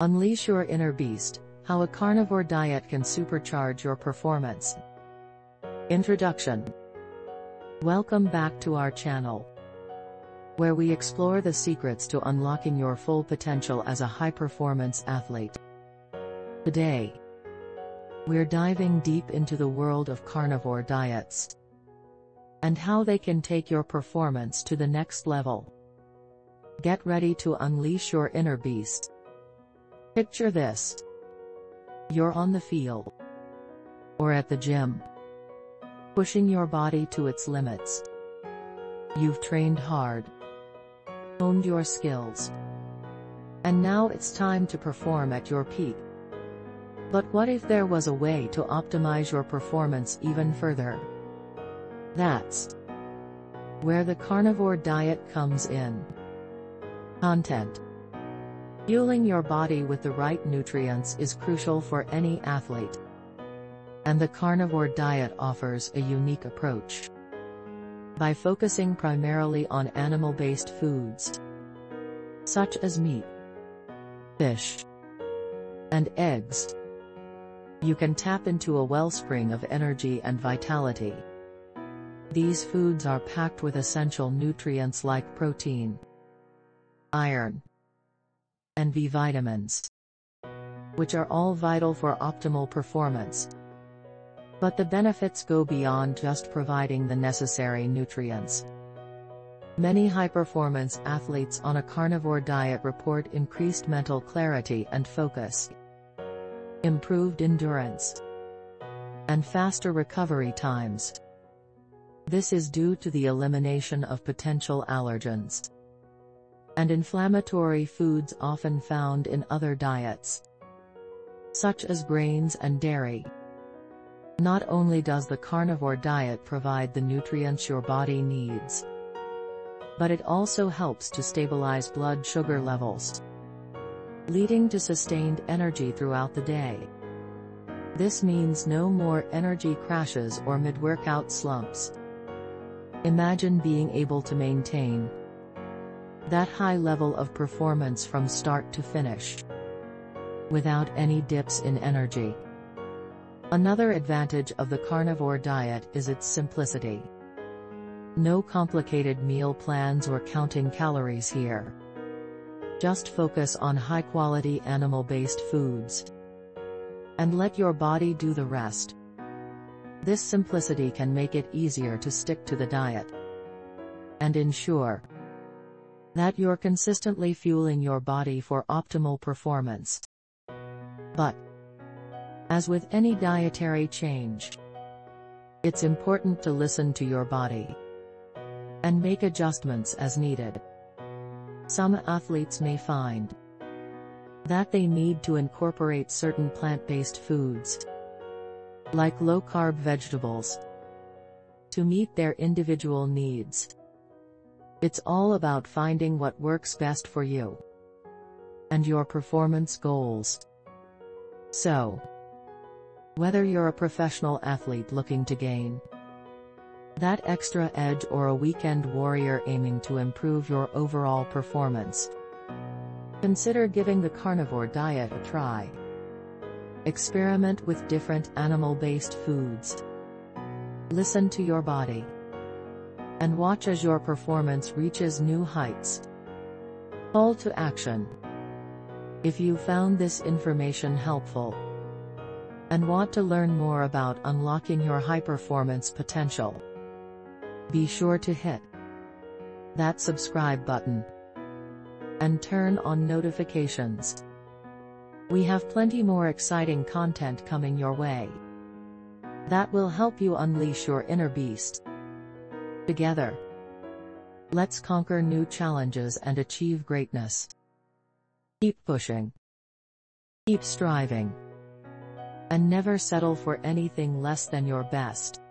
Unleash your inner beast, how a carnivore diet can supercharge your performance. Introduction Welcome back to our channel, where we explore the secrets to unlocking your full potential as a high-performance athlete. Today, we're diving deep into the world of carnivore diets and how they can take your performance to the next level. Get ready to unleash your inner beast. Picture this. You're on the field. Or at the gym. Pushing your body to its limits. You've trained hard. Honed your skills. And now it's time to perform at your peak. But what if there was a way to optimize your performance even further? That's where the carnivore diet comes in. Content Fueling your body with the right nutrients is crucial for any athlete. And the carnivore diet offers a unique approach. By focusing primarily on animal-based foods, such as meat, fish, and eggs, you can tap into a wellspring of energy and vitality. These foods are packed with essential nutrients like protein, iron, and B vitamins, which are all vital for optimal performance. But the benefits go beyond just providing the necessary nutrients. Many high-performance athletes on a carnivore diet report increased mental clarity and focus, improved endurance, and faster recovery times. This is due to the elimination of potential allergens and inflammatory foods often found in other diets, such as grains and dairy. Not only does the carnivore diet provide the nutrients your body needs, but it also helps to stabilize blood sugar levels, leading to sustained energy throughout the day. This means no more energy crashes or mid-workout slumps. Imagine being able to maintain that high level of performance from start to finish. Without any dips in energy. Another advantage of the carnivore diet is its simplicity. No complicated meal plans or counting calories here. Just focus on high-quality animal-based foods. And let your body do the rest. This simplicity can make it easier to stick to the diet. And ensure that you're consistently fueling your body for optimal performance. But, as with any dietary change, it's important to listen to your body and make adjustments as needed. Some athletes may find that they need to incorporate certain plant-based foods, like low-carb vegetables, to meet their individual needs. It's all about finding what works best for you and your performance goals. So, whether you're a professional athlete looking to gain that extra edge or a weekend warrior aiming to improve your overall performance, consider giving the carnivore diet a try. Experiment with different animal-based foods. Listen to your body and watch as your performance reaches new heights. Call to action. If you found this information helpful and want to learn more about unlocking your high-performance potential, be sure to hit that subscribe button and turn on notifications. We have plenty more exciting content coming your way that will help you unleash your inner beast. Together. Let's conquer new challenges and achieve greatness. Keep pushing. Keep striving. And never settle for anything less than your best.